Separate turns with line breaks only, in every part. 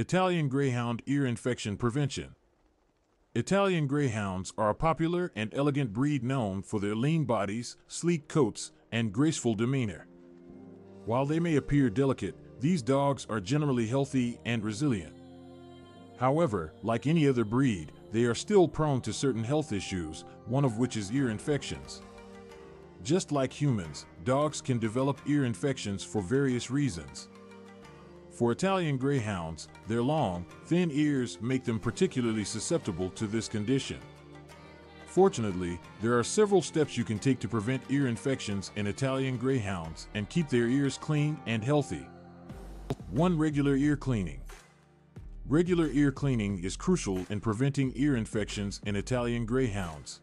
Italian Greyhound Ear Infection Prevention. Italian Greyhounds are a popular and elegant breed known for their lean bodies, sleek coats, and graceful demeanor. While they may appear delicate, these dogs are generally healthy and resilient. However, like any other breed, they are still prone to certain health issues, one of which is ear infections. Just like humans, dogs can develop ear infections for various reasons. For Italian Greyhounds, their long, thin ears make them particularly susceptible to this condition. Fortunately, there are several steps you can take to prevent ear infections in Italian Greyhounds and keep their ears clean and healthy. 1. Regular ear cleaning. Regular ear cleaning is crucial in preventing ear infections in Italian Greyhounds.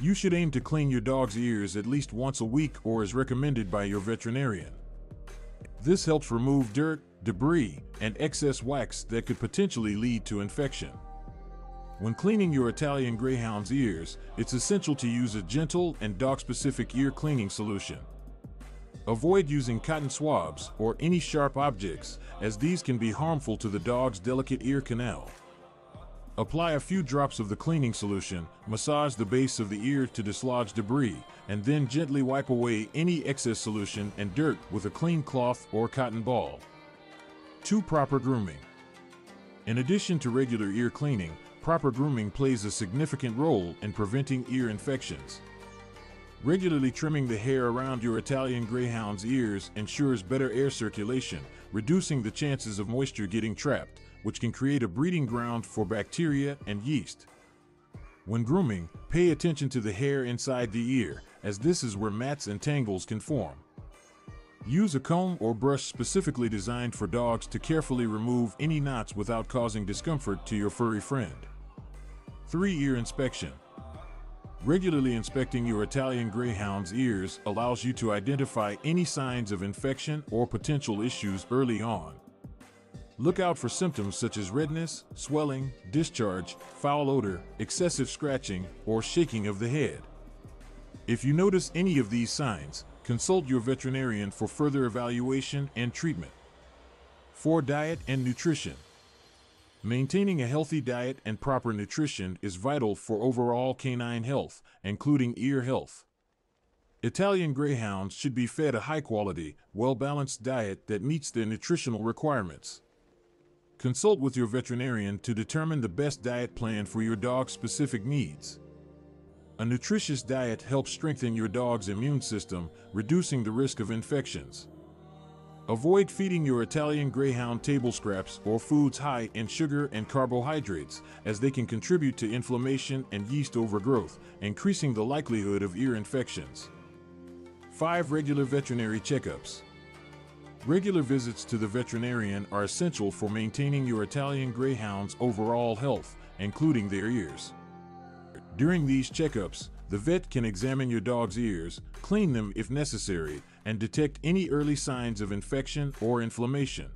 You should aim to clean your dog's ears at least once a week or as recommended by your veterinarian. This helps remove dirt, debris, and excess wax that could potentially lead to infection. When cleaning your Italian Greyhound's ears, it's essential to use a gentle and dog-specific ear cleaning solution. Avoid using cotton swabs or any sharp objects, as these can be harmful to the dog's delicate ear canal. Apply a few drops of the cleaning solution, massage the base of the ear to dislodge debris, and then gently wipe away any excess solution and dirt with a clean cloth or cotton ball. 2. Proper grooming. In addition to regular ear cleaning, proper grooming plays a significant role in preventing ear infections. Regularly trimming the hair around your Italian Greyhound's ears ensures better air circulation, reducing the chances of moisture getting trapped, which can create a breeding ground for bacteria and yeast. When grooming, pay attention to the hair inside the ear, as this is where mats and tangles can form. Use a comb or brush specifically designed for dogs to carefully remove any knots without causing discomfort to your furry friend. 3. Ear inspection. Regularly inspecting your Italian Greyhound's ears allows you to identify any signs of infection or potential issues early on. Look out for symptoms such as redness, swelling, discharge, foul odor, excessive scratching, or shaking of the head. If you notice any of these signs, consult your veterinarian for further evaluation and treatment. 4. Diet and nutrition. Maintaining a healthy diet and proper nutrition is vital for overall canine health, including ear health. Italian Greyhounds should be fed a high quality, well balanced diet that meets their nutritional requirements. Consult with your veterinarian to determine the best diet plan for your dog's specific needs. A nutritious diet helps strengthen your dog's immune system, reducing the risk of infections. Avoid feeding your Italian Greyhound table scraps or foods high in sugar and carbohydrates, as they can contribute to inflammation and yeast overgrowth, increasing the likelihood of ear infections. 5. Regular veterinary checkups. Regular visits to the veterinarian are essential for maintaining your Italian Greyhound's overall health, including their ears. During these checkups, the vet can examine your dog's ears, clean them if necessary, and detect any early signs of infection or inflammation.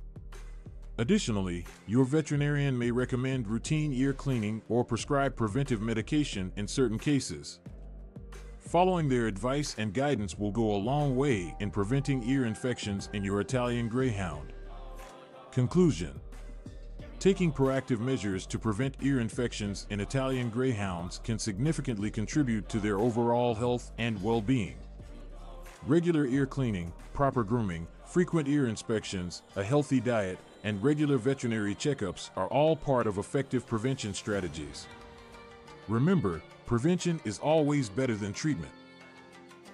Additionally, your veterinarian may recommend routine ear cleaning or prescribe preventive medication in certain cases. Following their advice and guidance will go a long way in preventing ear infections in your Italian Greyhound. Conclusion Taking proactive measures to prevent ear infections in Italian Greyhounds can significantly contribute to their overall health and well being. Regular ear cleaning, proper grooming, frequent ear inspections, a healthy diet, and regular veterinary checkups are all part of effective prevention strategies. Remember, prevention is always better than treatment.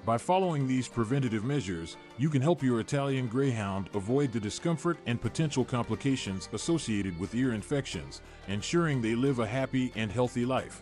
By following these preventative measures, you can help your Italian Greyhound avoid the discomfort and potential complications associated with ear infections, ensuring they live a happy and healthy life.